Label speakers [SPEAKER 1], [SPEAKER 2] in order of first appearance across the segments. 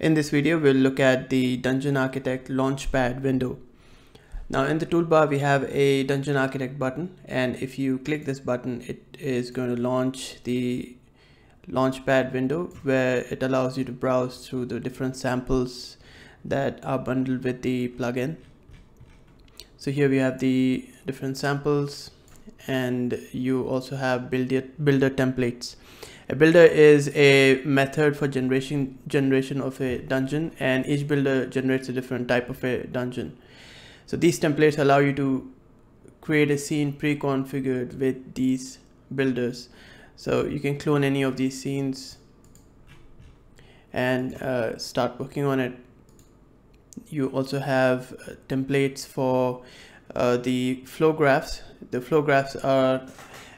[SPEAKER 1] In this video, we'll look at the Dungeon Architect Launchpad window. Now in the toolbar, we have a Dungeon Architect button. And if you click this button, it is going to launch the Launchpad window where it allows you to browse through the different samples that are bundled with the plugin. So here we have the different samples and you also have builder, builder templates. A builder is a method for generation generation of a dungeon and each builder generates a different type of a dungeon. So these templates allow you to create a scene pre-configured with these builders. So you can clone any of these scenes and uh, start working on it. You also have uh, templates for uh, the flow graphs. The flow graphs are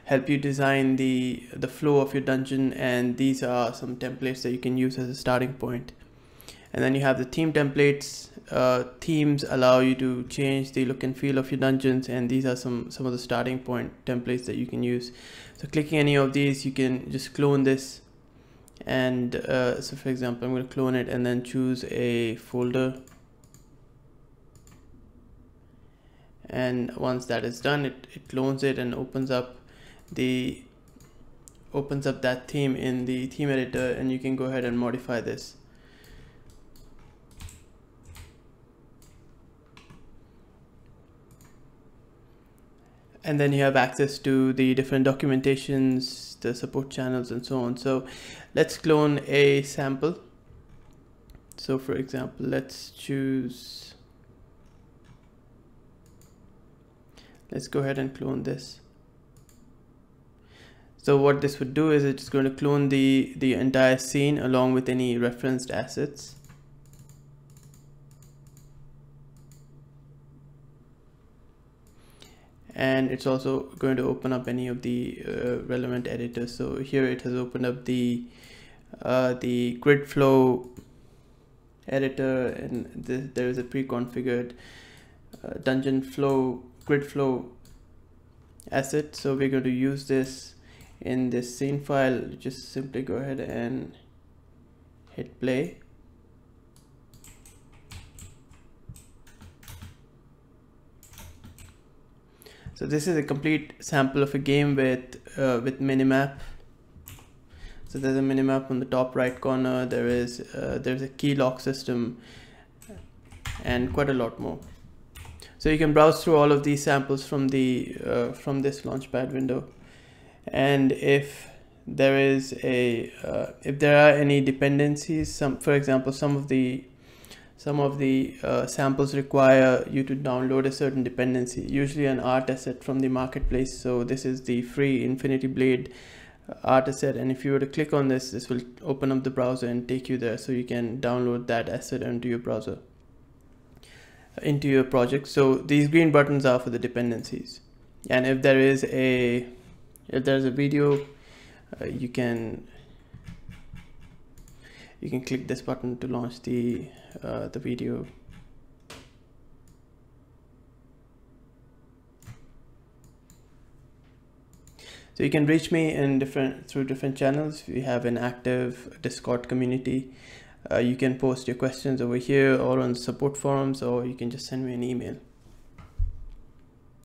[SPEAKER 1] help you design the the flow of your dungeon and these are some templates that you can use as a starting point. And then you have the theme templates. Uh, themes allow you to change the look and feel of your dungeons and these are some some of the starting point templates that you can use. So clicking any of these you can just clone this. And uh, so for example I'm going to clone it and then choose a folder. And once that is done it, it clones it and opens up the opens up that theme in the theme editor and you can go ahead and modify this. And then you have access to the different documentations, the support channels and so on. So let's clone a sample. So for example, let's choose, let's go ahead and clone this. So what this would do is it's going to clone the, the entire scene along with any referenced assets. And it's also going to open up any of the uh, relevant editors. So here it has opened up the uh, the grid flow editor and there is a pre-configured uh, dungeon flow grid flow asset. So we're going to use this in this scene file just simply go ahead and hit play. So this is a complete sample of a game with uh, with minimap. So there's a minimap on the top right corner there is uh, there's a key lock system and quite a lot more. So you can browse through all of these samples from the uh, from this launchpad window and if there is a uh, if there are any dependencies some for example some of the some of the uh, samples require you to download a certain dependency usually an art asset from the marketplace. So this is the free infinity blade uh, art asset. And if you were to click on this this will open up the browser and take you there. So you can download that asset into your browser into your project. So these green buttons are for the dependencies. And if there is a if there's a video uh, you can you can click this button to launch the uh, the video. So you can reach me in different through different channels. We have an active discord community. Uh, you can post your questions over here or on support forums or you can just send me an email